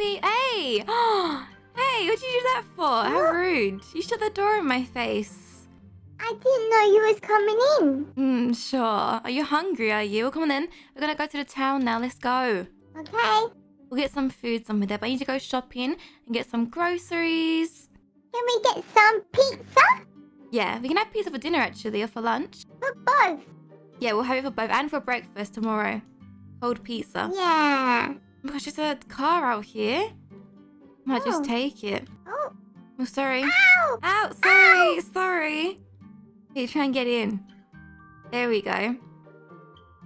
Hey! hey, what did you do that for? How rude. You shut the door in my face. I didn't know you was coming in. Hmm, sure. Are you hungry, are you? Well, come on then. We're gonna go to the town now. Let's go. Okay. We'll get some food somewhere there, but I need to go shopping and get some groceries. Can we get some pizza? Yeah, we can have pizza for dinner actually, or for lunch. For both. Yeah, we'll have it for both and for breakfast tomorrow. Cold pizza. Yeah. Oh my gosh, there's a car out here. Might just Oh. take it. Oh. Oh, sorry. Ow! Out, sorry, sorry. Here, try and get in. There we go. Oh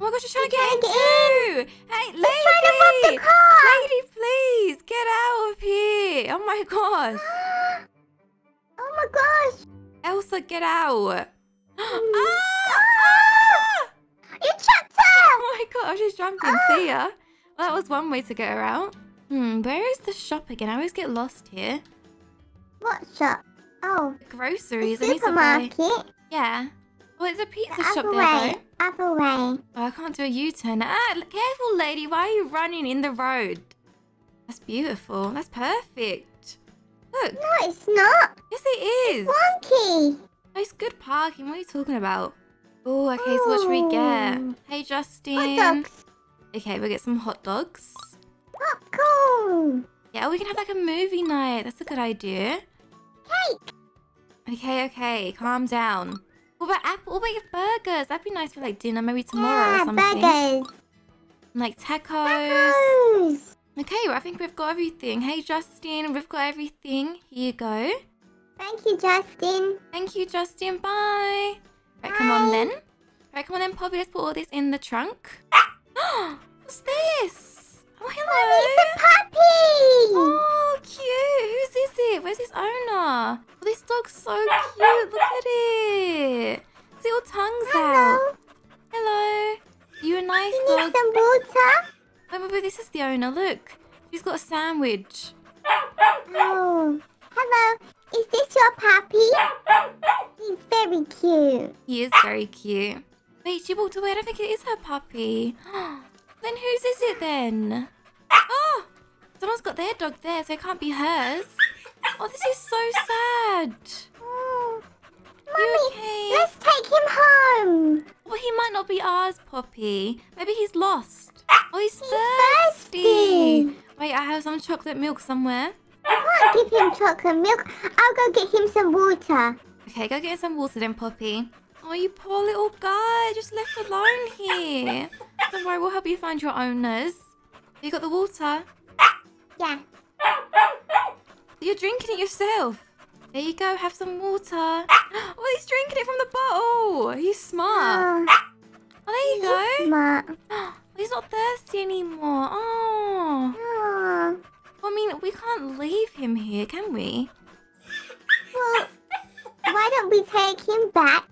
my gosh, you're trying to Trying get to in too. Hey, He's trying to lady! the car! Lady, please, get out of here. Oh my gosh. oh my gosh! Elsa, get out. Mm. ah! Ah! You trapped her! Oh my gosh, she's jumping. See ya. Well, that was one way to get her out. Hmm, where is the shop again? I always get lost here. What shop? Oh, The the groceries. I need to supermarket. Yeah. Well, it's a pizza The shop other there, way. though. Other way. Oh, I can't do a U-turn. Ah, l- careful, lady. Why are you running in the road? That's beautiful. That's perfect. Look. No, it's not. Yes, it is. Wonky. Oh, it's good parking. What are you talking about? Oh, okay. So what should we get? Hey, Justin. Hot dogs. Okay, we'll get some hot dogs. Popcorn. Yeah, we can have like a movie night. That's a good idea. Cake. Okay, okay. Calm down. What about apple? What about burgers? That'd be nice for like dinner, maybe tomorrow yeah, or something. burgers. Like tacos. Tacos. Okay, well, I think we've got everything. Hey, Justin, we've got everything. Here you go. Thank you, Justin. Thank you, Justin. Bye. Right, come on then. Right, come on then, Poppy. Let's put all this in the trunk. What's this? Oh, hello. Oh, it's a puppy. Oh, cute. Whose is it? Where's his owner? Oh, this dog's so cute. Look at it. See little tongue's out. Hello. Hello. You a nice You dog? need some water? Wait, wait, wait, this is the owner. Look. She's got a sandwich. Oh. Hello. Is this your puppy? He's very cute. He is very cute. Wait, she walked away. I don't think it is her puppy. then whose is it then? Oh! Someone's got their dog there, so it can't be hers. Oh, this is so sad. You Mommy, okay? let's take him home. Well, he might not be ours, Poppy. Maybe he's lost. Oh, he's, He's thirsty. thirsty. Wait, I have some chocolate milk somewhere. I can't give him chocolate milk. I'll go get him some water. Okay, go get him some water then, Poppy. Oh, you poor little guy, just left alone here. Don't worry, we'll help you find your owners. You got the water? Yeah. You're drinking it yourself. There you go, have some water. Oh, he's drinking it from the bottle. He's smart. Oh, Oh, there you go. smart. He's not thirsty anymore. Oh. Oh. I mean, we can't leave him here, can we? Well, why don't we take him back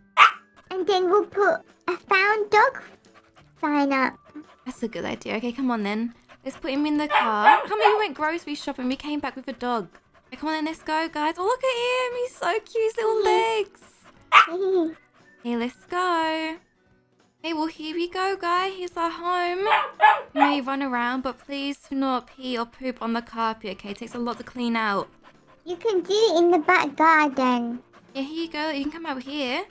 and then we'll put a found dog sign up. That's a good idea. Okay, come on then. Let's put him in the car. Come on, we went grocery shopping. We came back with a dog. Okay, come on then, let's go, guys. Oh, look at him. He's so cute. His little legs. Hey, let's go. Hey, well, here we go, guys. Here's our home. You may run around, but please do not pee or poop on the carpet, okay? It takes a lot to clean out. you can do it in the back garden. Yeah, here you go. You can come out here.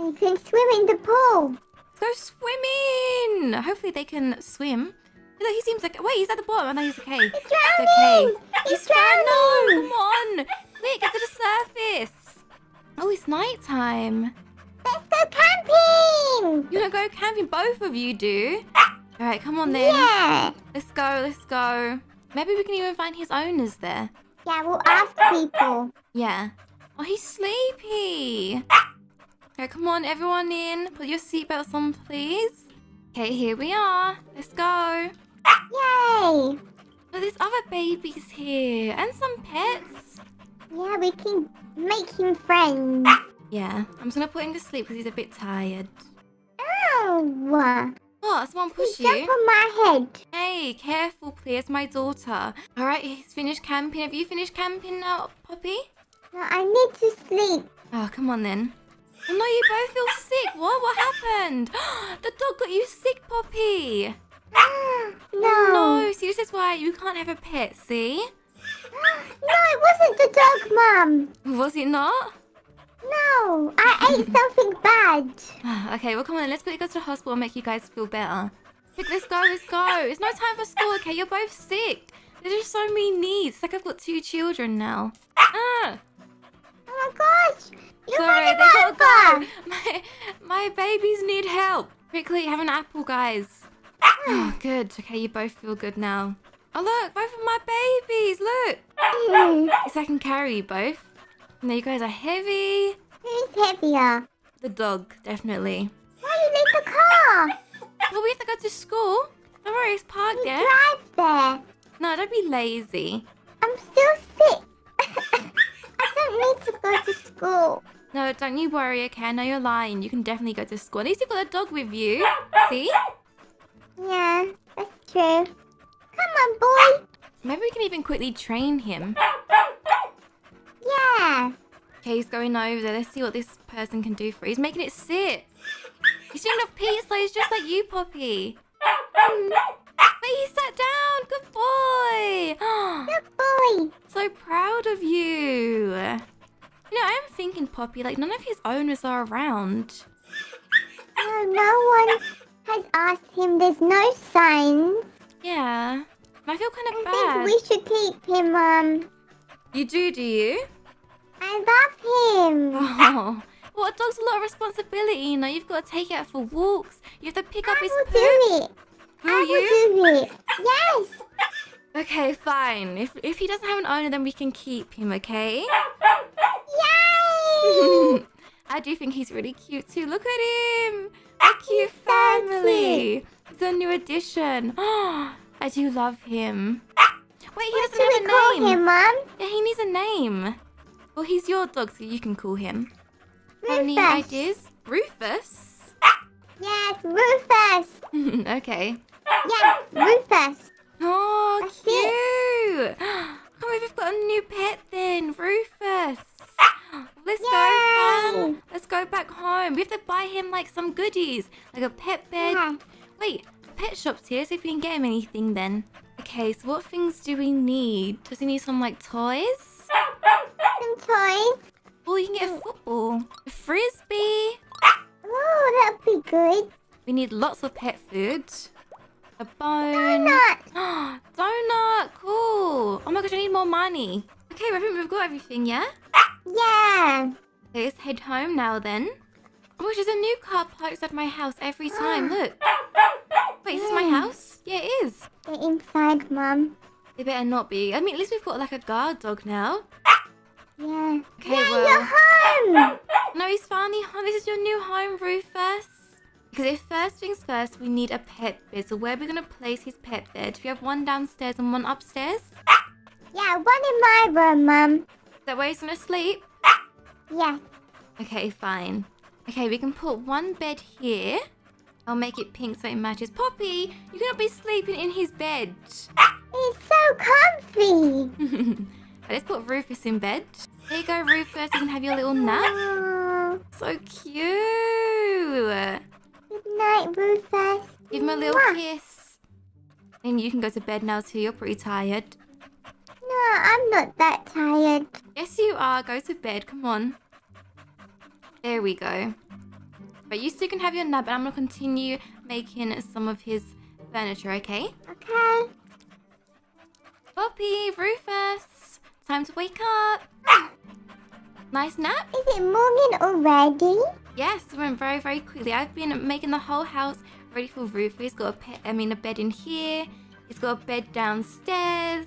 You can swim in the pool. Let's go swimming. Hopefully they can swim. He seems like... Wait, he's at the bottom. I know he's okay. He's It's drowning! okay. He's. No, drowning! come on. Quick, get to the surface. Oh, it's night time. Let's go camping! You want to go camping? Both of you do. All right, come on then. Yeah! Let's go, let's go. Maybe we can even find his owners there. Yeah, we'll ask people. Yeah. Oh, he's sleepy. Come on, everyone in. Put your seatbelts on, please. Okay, here we are. Let's go. Yay! Oh, there's other babies here and some pets. Yeah, we can make him friends. Yeah, I'm just gonna put him to sleep because he's a bit tired. Oh! Oh, someone push Jump you. on my head. Hey, careful, please. My daughter. All right, he's finished camping. Have you finished camping now, Poppy? No, I need to sleep. Oh, come on then. Oh, no, you both feel sick. What? What happened? the dog got you sick, Poppy. Ah, no. No, see, this is why you can't have a pet, see? No, it wasn't the dog, Mum. Was it not? No, I ate something bad. okay, well, come on, let's quickly go to the hospital and make you guys feel better. Quick, let's go, let's go. It's no time for school, okay? You're both sick. There's just so many needs. It's like I've got two children now. Ah! Oh my gosh. My, my babies need help. Quickly, have an apple, guys. Oh, good. Okay, you both feel good now. Oh, look, both of my babies. Look. Hmm, Yes, I can carry you both. And you guys are heavy. Who's heavier? The dog, definitely. Why do you leave the car? Well, we have to go to school. Don't worry, it's parked You there. drive there. No, don't be lazy. I'm still sick. I don't need to go to school. No, don't you worry, okay? I know you're lying. You can definitely go to school. At least you've got a dog with you. See? Yeah, that's true. Come on, boy. Maybe we can even quickly train him. Yeah. Okay, he's going over there. Let's see what this person can do for you. He's making it sit. He's doing a pizza. He's just like you, Poppy. Wait, he sat down. Good boy. Good boy. so proud of you. You know, I am thinking, Poppy, like none of his owners are around. No, no one has asked him. There's no signs. Yeah. I feel kind of I bad. think we should keep him. Um, You do, do you? I love him. Oh. Well, a dog's a lot of responsibility, you know. You've got to take it out for walks. You have to pick up his poop. I will do it. Will I you? will do it. Yes. Okay, fine. If if he doesn't have an owner, then we can keep him, okay? Yay! I do think he's really cute too. Look at him! A cute family! He's a new addition. I do love him. Wait, he what doesn't have a name. him, Mum? Yeah, he needs a name. Well, he's your dog, so you can call him. Have any ideas? Rufus? Yes, Rufus. okay. Yes, Rufus. Oh, That's cute! On, oh, we've got a new pet then, Rufus. Let's go, Yay! fun. Let's go back home. We have to buy him like some goodies, like a pet bed. Yeah. Wait, pet shop's here. See if we can get him anything then. Okay, so what things do we need? Does he need some like toys? Some toys. Oh, you can get a mm. football, a frisbee. Oh, that'd be good. We need lots of pet food. A bone. Donut. Donut. Cool. Oh my gosh, I need more money. Okay, I think we've got everything, yeah? Yeah. Okay, let's head home now then. Oh, there's a new car parked outside my house every time. Look. Wait, is this my house? Yeah, it is. Get inside, Mum. It better not be. I mean, at least we've got like a guard dog now. Yeah. Okay, yeah, well- you're home. No, he's finally home. This is your new home, Rufus. Because if first things first, we need a pet bed. So where are we going to place his pet bed? Do We have one downstairs and one upstairs. Yeah, one in my room, Mum. that where he's to sleep? Yes. Okay, fine. Okay, we can put one bed here. I'll make it pink so it matches. Poppy, you're to be sleeping in his bed. It's so comfy. Let's put Rufus in bed. There you go, Rufus. You can have your little nap. So cute. good night, Rufus. Give him a little Mwah. kiss. And you can go to bed now too. You're pretty tired. I'm not that tired. Yes, you are. Go to bed. Come on. There we go. But you still can have your nap, and I'm gonna continue making some of his furniture. Okay? Okay. Poppy, Rufus, time to wake up. Nice nap. Is it morning already? Yes, it went very, very quickly. I've been making the whole house ready for Rufus. He's got a I mean, a bed in here. He's got a bed downstairs.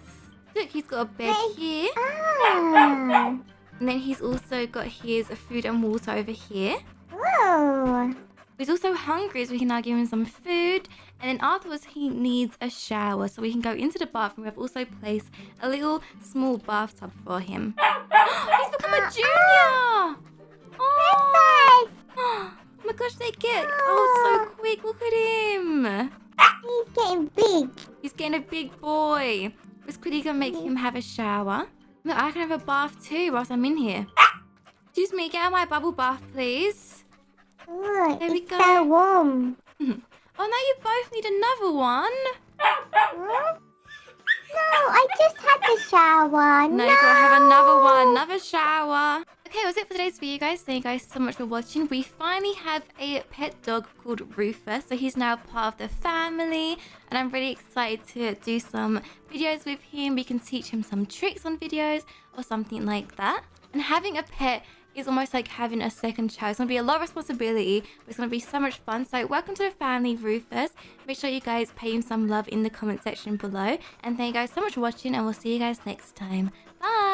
Look, he's got a bed Hey. here. Ah. And then he's also got his food and water over here. Whoa. He's also hungry, so we can now give him some food. And then afterwards, he needs a shower, so we can go into the bathroom. We've also placed a little small bathtub for him. he's become a junior! Oh, oh my gosh, they get oh so quick. Look at him. He's getting big. He's getting a big boy. Let's quickly go make him have a shower. Look, I can have a bath too whilst I'm in here. Excuse me, get out my bubble bath, please. Look, There we it's go. so warm. Oh, now you both need another one. No, I just had the shower. No, No, you gotta have another one, another shower. Okay, that was it for today's video, guys. Thank you guys so much for watching. We finally have a pet dog called Rufus, so he's now part of the family, and I'm really excited to do some videos with him. We can teach him some tricks on videos or something like that. And having a pet is almost like having a second child. It's gonna be a lot of responsibility, but it's gonna be so much fun. So welcome to the family, Rufus. Make sure you guys pay him some love in the comment section below. And thank you guys so much for watching, and we'll see you guys next time. Bye!